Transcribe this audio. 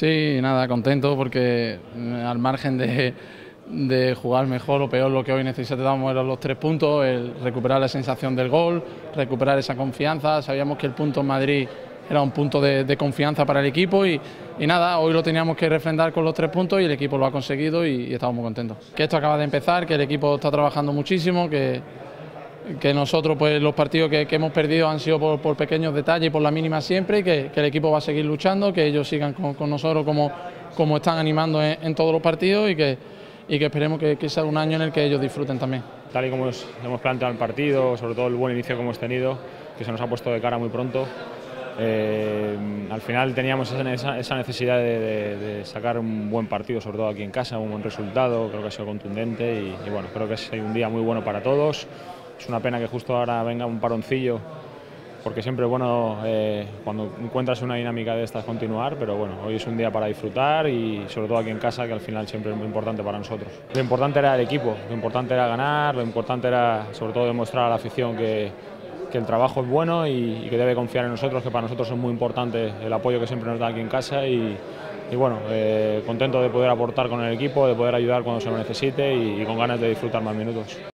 Sí, nada, contento porque mm, al margen de, jugar mejor o peor lo que hoy necesitábamos eran los tres puntos, el recuperar la sensación del gol, recuperar esa confianza, sabíamos que el punto en Madrid era un punto de, confianza para el equipo y, nada, hoy lo teníamos que refrendar con los tres puntos y el equipo lo ha conseguido y, estamos muy contentos. Que esto acaba de empezar, que el equipo está trabajando muchísimo, que, que nosotros pues los partidos que, hemos perdido han sido por, pequeños detalles y por la mínima siempre y que, el equipo va a seguir luchando, que ellos sigan con, nosotros como, como están animando en, todos los partidos y que, y que esperemos que, sea un año en el que ellos disfruten también. Tal y como hemos planteado el partido, sobre todo el buen inicio que hemos tenido, que se nos ha puesto de cara muy pronto, eh, al final teníamos esa, necesidad de, sacar un buen partido, sobre todo aquí en casa, un buen resultado, creo que ha sido contundente y, bueno, creo que es un día muy bueno para todos. Es una pena que justo ahora venga un paroncillo, porque siempre es bueno eh, cuando encuentras una dinámica de estas continuar, pero bueno, hoy es un día para disfrutar y sobre todo aquí en casa, que al final siempre es muy importante para nosotros. Lo importante era el equipo, lo importante era ganar, lo importante era sobre todo demostrar a la afición que el trabajo es bueno y, que debe confiar en nosotros, que para nosotros es muy importante el apoyo que siempre nos da aquí en casa y, bueno, eh, contento de poder aportar con el equipo, de poder ayudar cuando se lo necesite y con ganas de disfrutar más minutos.